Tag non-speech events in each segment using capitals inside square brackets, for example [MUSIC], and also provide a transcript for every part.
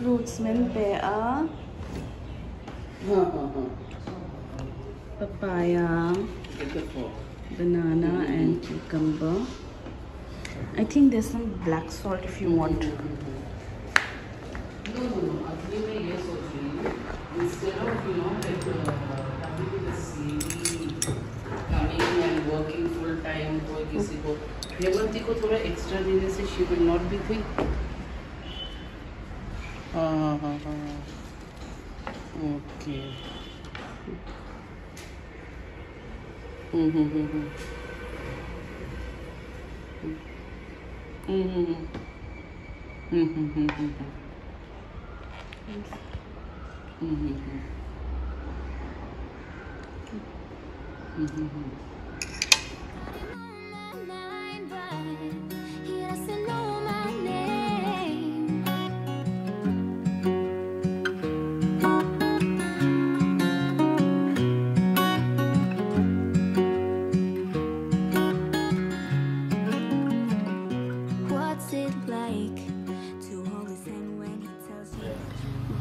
nan pe a papaya, banana and cucumber. I think there's some black salt if you want. No, no, no. Actually, मैं ये सोच रही हूँ instead of you know like uh, having the CV coming and working full time कोई किसी को थोड़ा एक्स्ट्रा देने से she will not be thick. okay. Hmm hmm hmm hmm hmm hmm hmm hmm hmm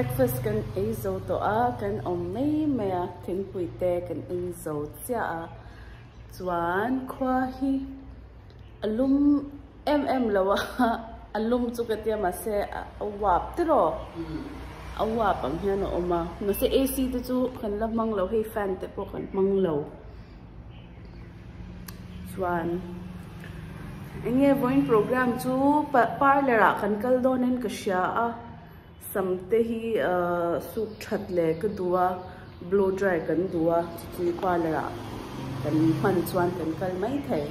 breakfast kan ei zo to a kan om mei mei a thin pui te kan in zo chia a. Chuan khwa hi. Alum em em lawa [LAUGHS] alum chu ka tia ma se a. Wap tro a wap ang hian oma no se ac te chu kan la mang lo hei fan te po kan mang lo chuan. Anh nghe voin program pa- parlor kan kal don en ka sha a samte hi uh, su that le ka duwa blow dry kan duwa chi parlor a kan man chuan kan kal mai thai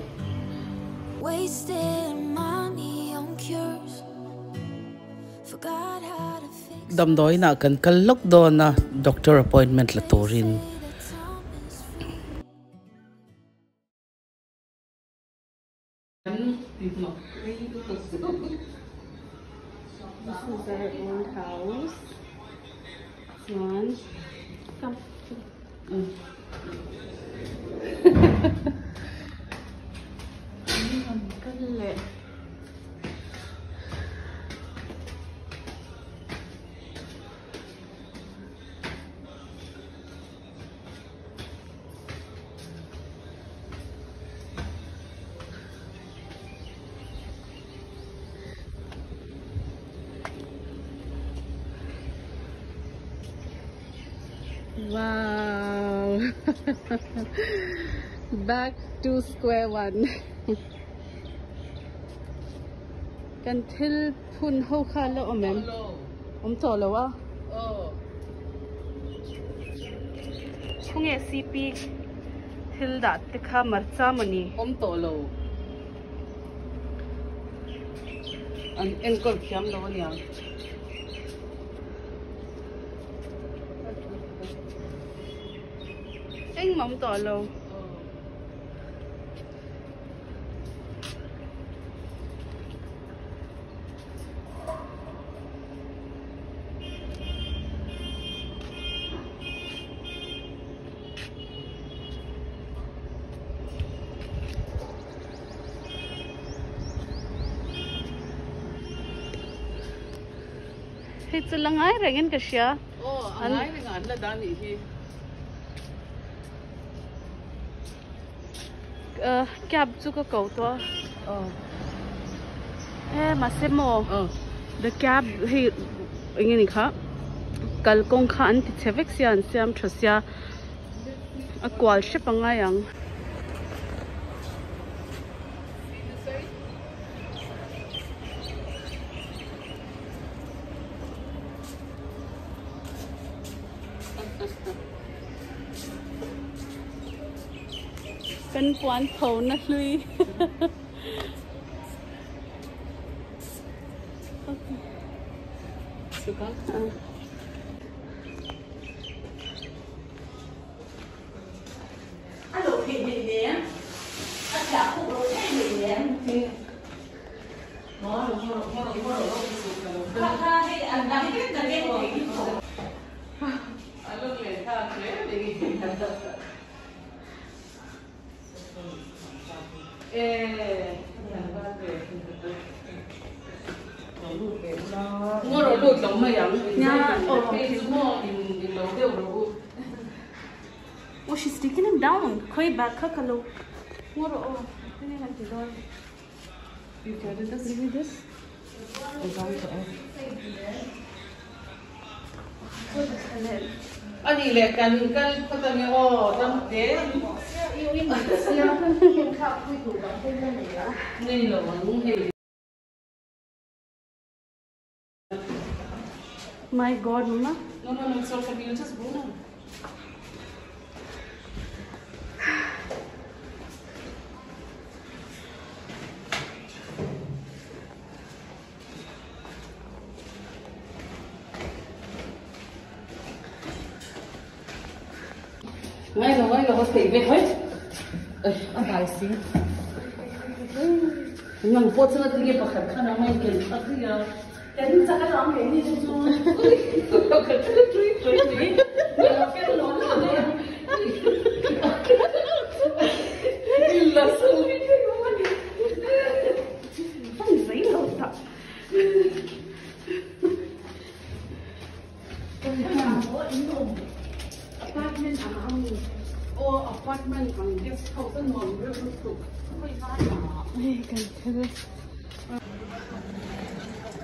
Wasting money on cures. Forgot how to fix dam doi na kan kal lok do na doctor appointment la torin One. Wow. Back to square one. Kantil pun ho kala o mem. Om tolo wa. Oh. Kung e sipi til dat tika marcha mani. Om tolo. An enkol kiam lo niang. mỏng tỏ It's a long again, Kasia. Oh, langai, langai, langai, langai. Ờ, cab chu có cầu to. Ờ. He mà xem mò ờ. The cab he anh này khác kalkong khan thì chevek sian siam thosia a kwal shepa ngayang cần quán thấu nát lui [LAUGHS] okay. Hãy subscribe cho kênh Ghiền Mì Gõ Để không bỏ lỡ những video hấp dẫn cái ngô in in lâu đều rồi Oh, she's taking him down. Koi back ka kalo. Moro oh. Ini kan tidur. You carry this, give me this. I'm going to add. anh lệ cần cần có tao nghe ô tâm thế nên là vẫn thì My God, Mama. No, no, no, it's all for me. You just go now. Bueno, bueno, vos te ves, أضعيسي من بوتنا تلقي بخير كان ما يمكن أخيرا Đến rất là nguy hiểm.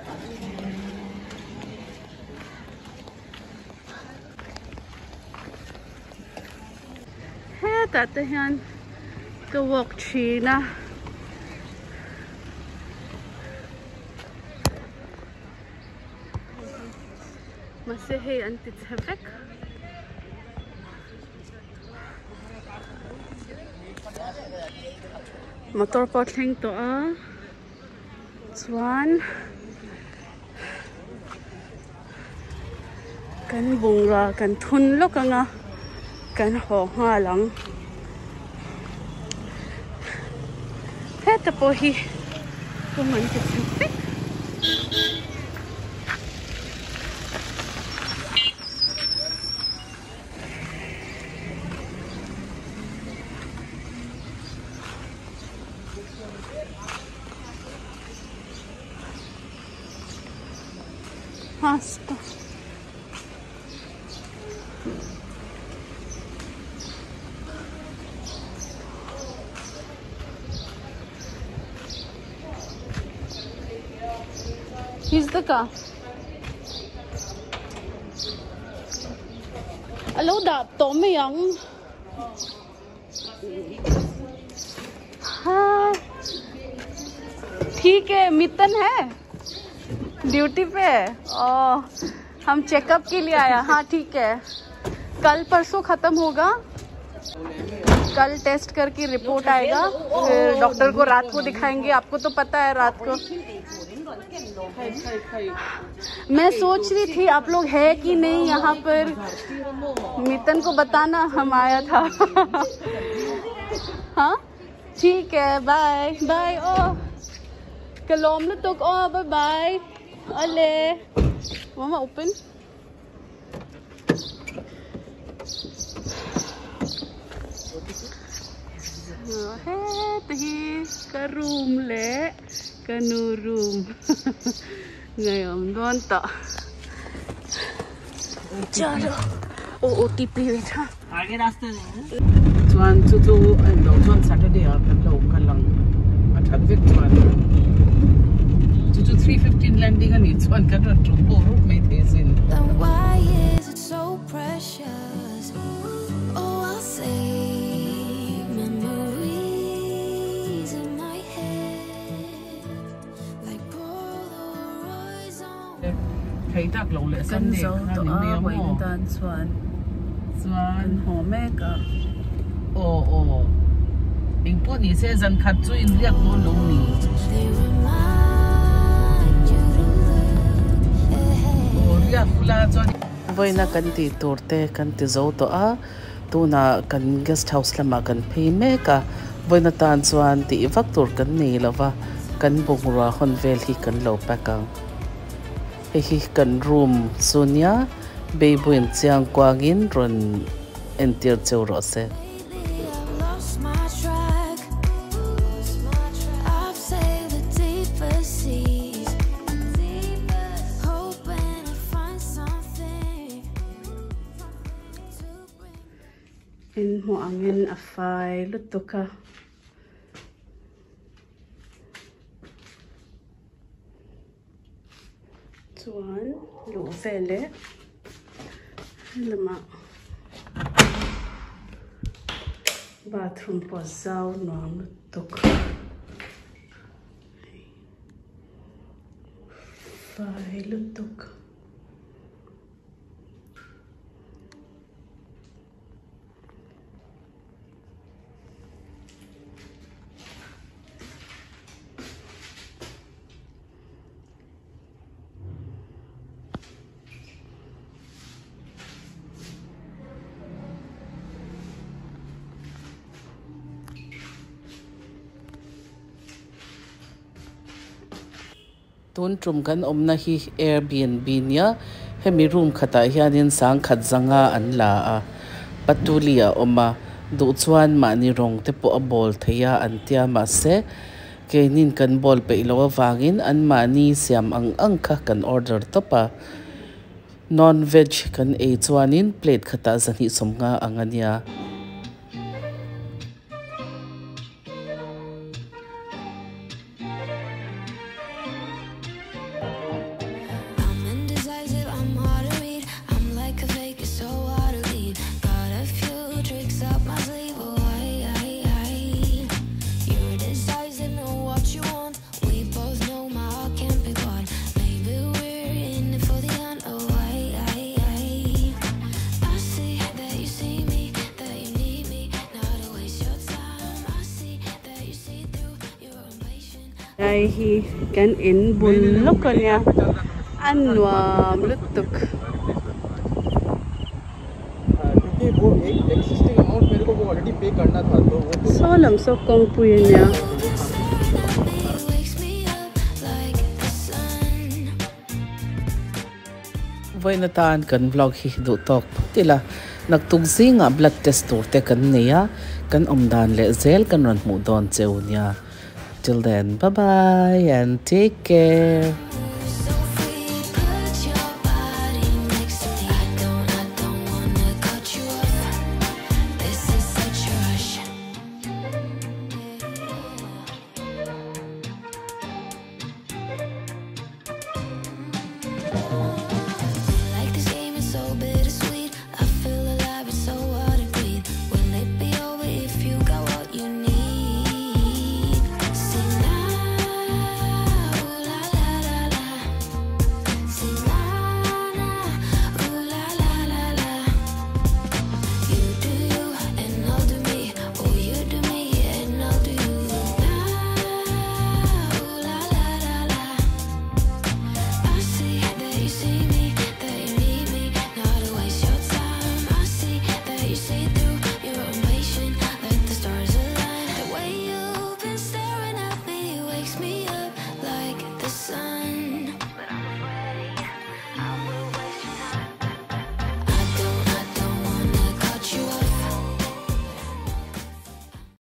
Roof roof. May kaya. Ay, ganito. Hey, tata yan. Kawak China. Masih anti tsabek. motor potling to a chuan กันบุงละกันทุนลูกกันนะกันหอหัวหลังแค่ตะโพฮีก็มันจะปิ๊กฮอสต์ He's the car. Đạp tổ mày ông. हाँ। ठीक है, मितन है? ड्यूटी पे है? हम चेकअप के लिए आया। हाँ ठीक है। कल परसों खत्म होगा। कल टेस्ट करके रिपोर्ट आएगा। फिर डॉक्टर को रात को दिखाएँगे। आपको तो पता है, रात को मैं सोच रही थी आप लोग है कि नहीं यहाँ पर मितन को बताना हम आया था हाँ ठीक है बाय बाय ओ कलोम तो ओ bye bye-bye. Ale. Mama, Oh, hey, ka room le. Kanu room. Ngayon, doon ta. Chalo. Oh, OTP wait ha. chuan chu chu an lo chuan saturday a kan lo ka lang a that vek chuan chu chu 315 landing ani chuan kan ro tru thei tak lo le Kan sunday zo kha to ni a me wai mo dan chuan. chuan Kan ho me ka. o o ing po ni se zan khat chu in riak mo lo ni They remind you to look ahead. o riak pula chuan voina kan ti turte kan ti zo to a tuna kan guest house lama kan phei me ka voina tan chuan ti vak tur kan nei lova kan bungra hon vel hi kan lo pa ka he hi kan room sunya beibuin chiang kwangin run entir cheu ro se in mo angin afai lutuka. Chuan luh vele lama bathroom pawh zau nuam lutuk fai lutuk tun trum kan omna hi airbnb nia hemi room khata hianin sang khat zanga an la a. Patulia oma du chuan mani rong te po a bol theya an tia ma se. Keinin kan bol pe lo wangin an mani siam ang ang kha kan order topa. Non veg kan e chuanin plate khata zani somnga angania đây, hi kan in bun lúc rồi nha. Ăn và lúc tục so làm so công pui nha? Với nó tan cần vlog khi đủ tóc. Thì là, nặc tung xí ngã blood test tổ te cần nia cần ông đàn lệ zel cần run mũ đòn cheu nia till then bye bye and take care